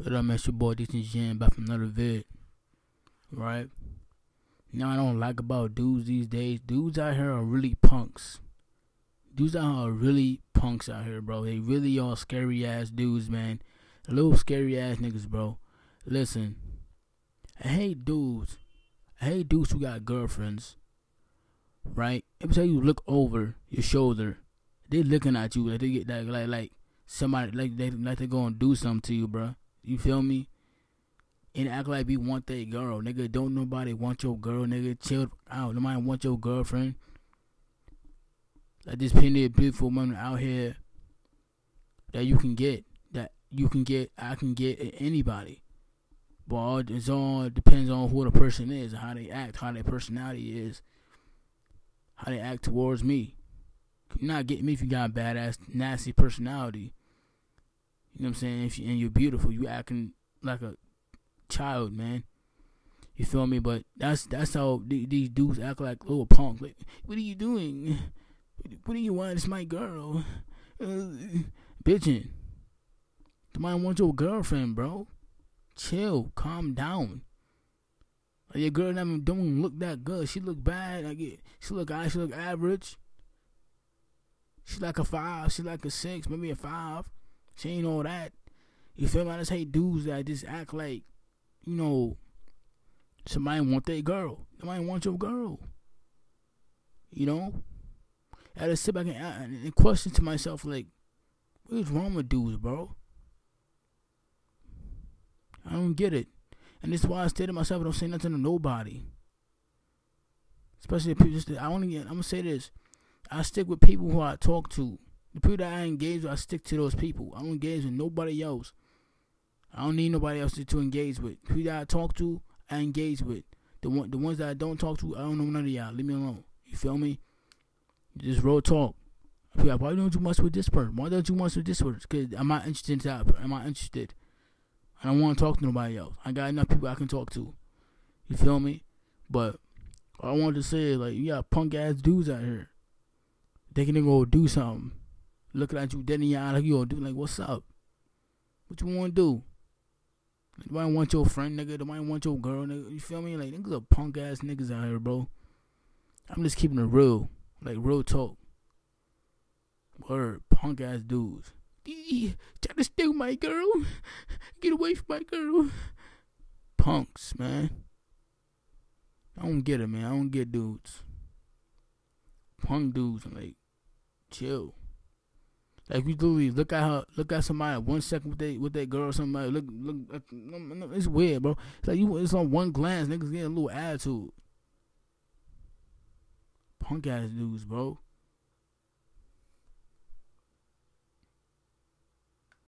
What up, man? It's your boy Decent Jam back from another vid. Right? Now I don't like about dudes these days. Dudes out here are really punks. Dudes out here are really punks out here, bro. They really are scary ass dudes, man. A Little scary ass niggas, bro. Listen, I hate dudes. I hate dudes who got girlfriends. Right? Every time you look over your shoulder, they looking at you like they get like like like somebody like they like they gonna do something to you, bro. You feel me? And act like we want that girl, nigga. Don't nobody want your girl, nigga. Chill out. Nobody want your girlfriend. Like there's plenty of beautiful women out here that you can get. That you can get. I can get anybody. But all, it's all depends on who the person is, and how they act, how their personality is, how they act towards me. You're not getting me if you got a badass, nasty personality. You know what I'm saying? If you, and you're beautiful, you acting like a child, man. You feel me? But that's that's how these dudes act like little punk. Like, what are you doing? What do you want? It's my girl. Uh, bitching. The man wants your girlfriend, bro. Chill. Calm down. Like your girl never don't look that good. She look bad. I get. She look. She look average. She like a five. She like a six. Maybe a five. She ain't all that. You feel me? I just hate dudes that just act like, you know, somebody want their girl. Somebody want your girl. You know? I just sit back and, and question to myself, like, what is wrong with dudes, bro? I don't get it. And this is why I stay to myself. I don't say nothing to nobody. Especially people just, I only, I'm to say this. I stick with people who I talk to. The people that I engage with, I stick to those people. I don't engage with nobody else. I don't need nobody else to, to engage with. Who that I talk to, I engage with. The one, the ones that I don't talk to, I don't know none of y'all. Leave me alone. You feel me? Just real talk. Yeah, why don't you much with this person? Why don't you much with this person? Cause I'm not interested in that. I'm not interested. I don't want to talk to nobody else. I got enough people I can talk to. You feel me? But I wanted to say like, you got punk ass dudes out here. They can go do something looking at you dead in your eye like you gonna like what's up? What you wanna do? Nobody want your friend, nigga. Nobody want your girl, nigga. You feel me? Like niggas are punk ass niggas out here, bro. I'm just keeping it real, like real talk. Word, punk ass dudes. Try to steal my girl. Get away from my girl. Punks, man. I don't get it, man. I don't get dudes. Punk dudes, I'm like, chill. Like we literally look at her, look at somebody one second with that with that girl, somebody look look. It's weird, bro. It's like you, it's on one glance, niggas getting a little attitude. Punk ass dudes, bro.